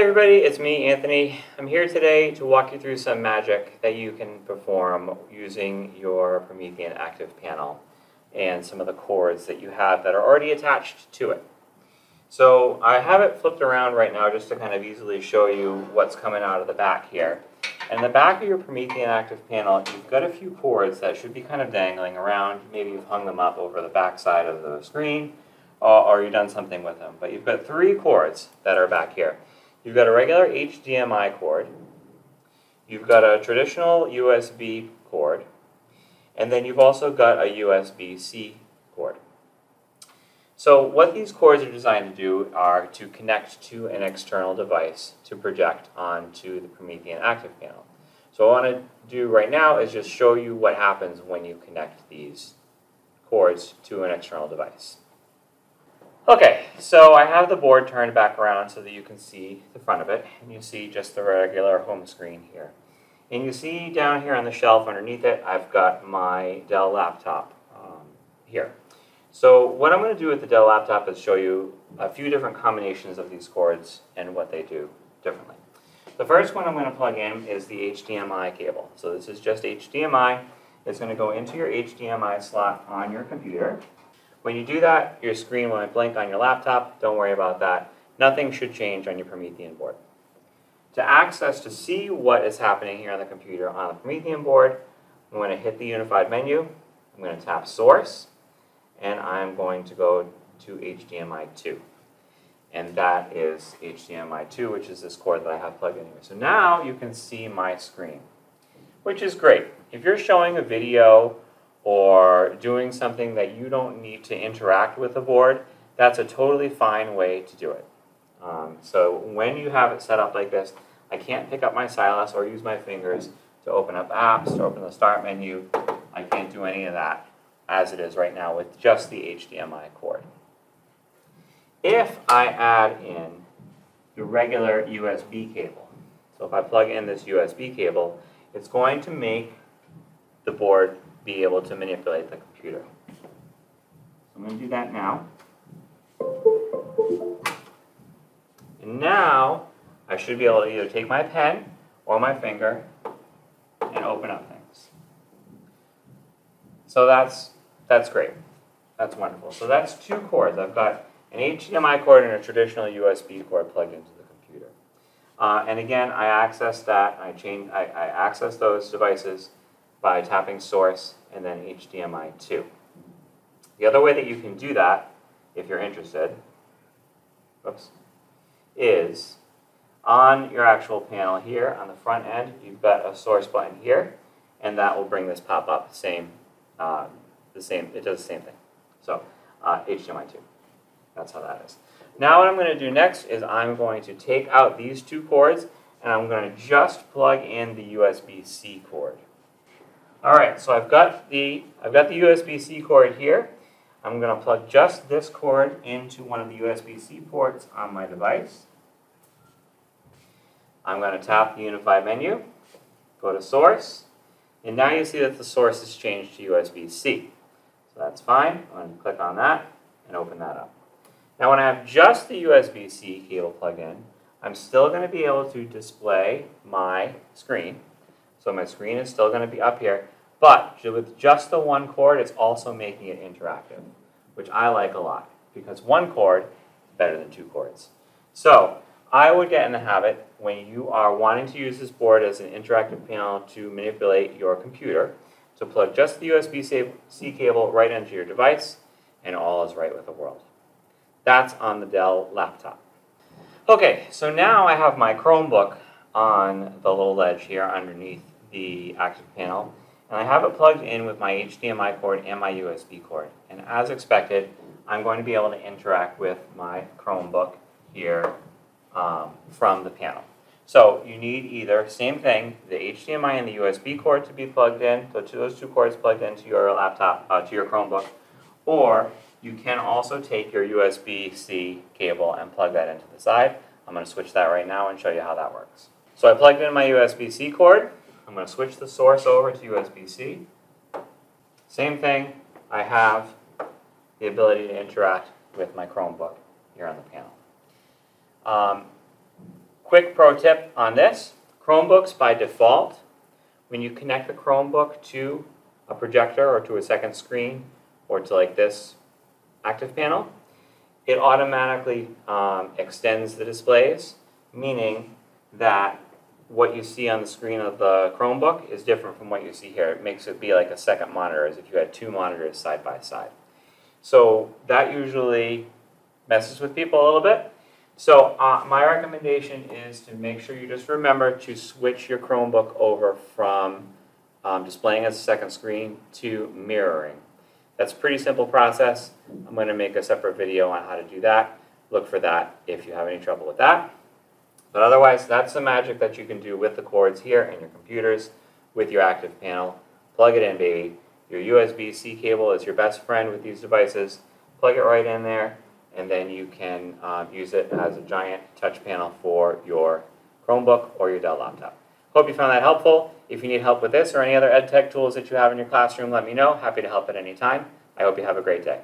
Hi everybody, it's me, Anthony. I'm here today to walk you through some magic that you can perform using your Promethean ActivPanel and some of the cords that you have that are already attached to it. So I have it flipped around right now just to kind of easily show you what's coming out of the back here. And in the back of your Promethean ActivPanel, you've got a few cords that should be kind of dangling around. Maybe you've hung them up over the back side of the screen or, or you've done something with them. But you've got three cords that are back here. You've got a regular HDMI cord, you've got a traditional USB cord, and then you've also got a USB-C cord. So what these cords are designed to do are to connect to an external device to project onto the Promethean ActivPanel. So what I want to do right now is just show you what happens when you connect these cords to an external device. Okay, so I have the board turned back around so that you can see the front of it, and you see just the regular home screen here. And you see down here on the shelf underneath it, I've got my Dell laptop um, here. So what I'm going to do with the Dell laptop is show you a few different combinations of these cords and what they do differently. The first one I'm going to plug in is the HDMI cable. So this is just HDMI. It's going to go into your HDMI slot on your computer. When you do that, your screen will blink on your laptop. Don't worry about that. Nothing should change on your Promethean board. To access, to see what is happening here on the computer on the Promethean board, I'm going to hit the unified menu. I'm going to tap source, and I'm going to go to HDMI 2. And that is HDMI 2, which is this cord that I have plugged in here. So now you can see my screen, which is great. If you're showing a video or doing something that you don't need to interact with the board, that's a totally fine way to do it. Um, so when you have it set up like this, I can't pick up my stylus or use my fingers to open up apps, to open the start menu. I can't do any of that as it is right now with just the HDMI cord. If I add in the regular USB cable, so if I plug in this USB cable, it's going to make the board be able to manipulate the computer. So I'm going to do that now. And now I should be able to either take my pen or my finger and open up things. So that's, that's great. That's wonderful. So that's two cords. I've got an HDMI cord and a traditional USB cord plugged into the computer. Uh, and again, I access that, I, change, I, I access those devices by tapping source and then HDMI 2. The other way that you can do that, if you're interested, whoops, is on your actual panel here on the front end, you've got a source button here, and that will bring this pop up. Same, uh, the same. It does the same thing. So uh, HDMI 2. That's how that is. Now what I'm going to do next is I'm going to take out these two cords, and I'm going to just plug in the USB-C cord. All right, so I've got the I've got the USB-C cord here. I'm going to plug just this cord into one of the USB-C ports on my device. I'm going to tap the unified menu, go to source, and now you see that the source has changed to USB-C. So that's fine. I'm going to click on that and open that up. Now when I have just the USB-C cable plugged in, I'm still going to be able to display my screen so my screen is still going to be up here, but with just the one cord, it's also making it interactive, which I like a lot because one cord is better than two cords. So I would get in the habit when you are wanting to use this board as an interactive panel to manipulate your computer to plug just the USB-C cable right into your device and all is right with the world. That's on the Dell laptop. Okay, so now I have my Chromebook on the little ledge here underneath the active panel. And I have it plugged in with my HDMI cord and my USB cord. And as expected, I'm going to be able to interact with my Chromebook here um, from the panel. So you need either, same thing, the HDMI and the USB cord to be plugged in, so to those two cords plugged into your laptop, uh, to your Chromebook, or you can also take your USB-C cable and plug that into the side. I'm going to switch that right now and show you how that works. So I plugged in my USB-C cord, I'm going to switch the source over to USB-C. Same thing, I have the ability to interact with my Chromebook here on the panel. Um, quick pro tip on this, Chromebooks by default, when you connect the Chromebook to a projector or to a second screen or to like this active panel, it automatically um, extends the displays, meaning that what you see on the screen of the Chromebook is different from what you see here. It makes it be like a second monitor, as if you had two monitors side by side. So that usually messes with people a little bit. So uh, my recommendation is to make sure you just remember to switch your Chromebook over from um, displaying as a second screen to mirroring. That's a pretty simple process. I'm going to make a separate video on how to do that. Look for that if you have any trouble with that. But otherwise, that's the magic that you can do with the cords here in your computers with your active panel. Plug it in, baby. Your USB-C cable is your best friend with these devices. Plug it right in there, and then you can um, use it as a giant touch panel for your Chromebook or your Dell laptop. Hope you found that helpful. If you need help with this or any other EdTech tools that you have in your classroom, let me know. Happy to help at any time. I hope you have a great day.